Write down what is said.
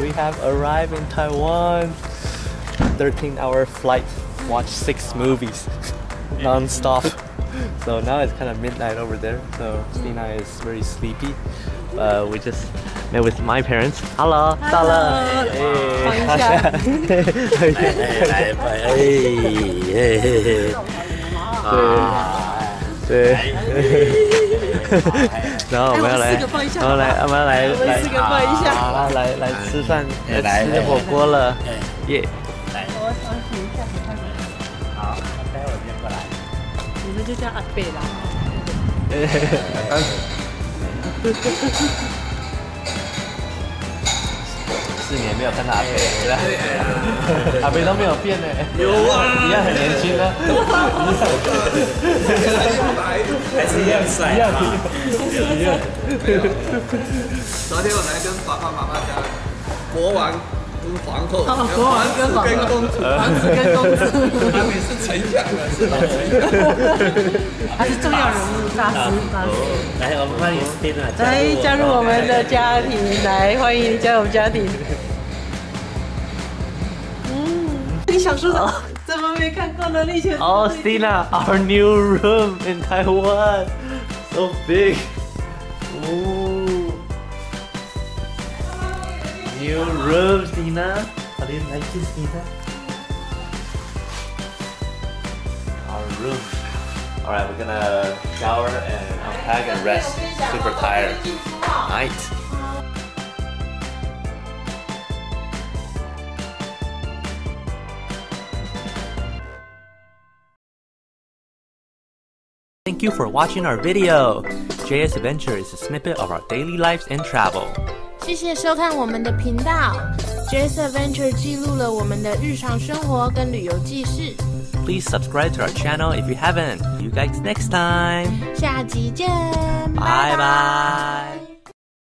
we have arrived in Taiwan. 13 hour flight, watch six movies non-stop. so now it's kind of midnight over there, so Stina is very sleepy. but we just met with my parents. Hello, Hello. Hey. 然后我们要来，哎我们四个放一下然后来，我们要来我们四个放一下好来来吃饭，哎来吃火锅了，耶！来，我我停一下，好，待会儿就过来。你们就叫阿贝啦。四年没有看到阿北，阿北都没有变呢，有啊，一样很年轻呢，还是一样帅一样一样！昨天我才跟爸爸妈妈讲，国王跟皇后，哦国王跟皇后跟公主，王子跟公主，他们是丞相的，是老丞相。他是重要人物，大师大师。来，我们欢迎 Stina 来加入我们的家庭，来欢迎你加入我们家庭。想说什么？怎么没看过呢？你以前 Oh, Stina, our new room in Taiwan, so big. Ooh. New room, Stina. How do you like it, Stina? Our room. All right, we're gonna shower and unpack and rest. Super tired. Night. Thank you for watching our video. JS Adventure is a snippet of our daily lives and travel. 谢谢收看我们的频道，Jazz Adventure 记录了我们的日常生活跟旅游记事。 Please subscribe to our channel if you haven't. See you guys next time. 下集见， Bye bye.